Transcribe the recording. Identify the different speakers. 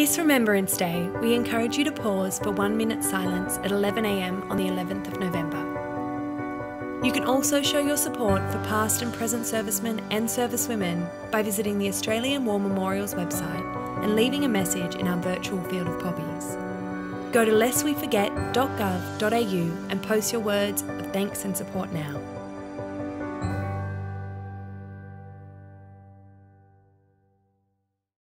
Speaker 1: This Remembrance Day, we encourage you to pause for one minute silence at 11am on the 11th of November. You can also show your support for past and present servicemen and servicewomen by visiting the Australian War Memorials website and leaving a message in our virtual field of poppies. Go to lestweforget.gov.au and post your words of thanks and support now.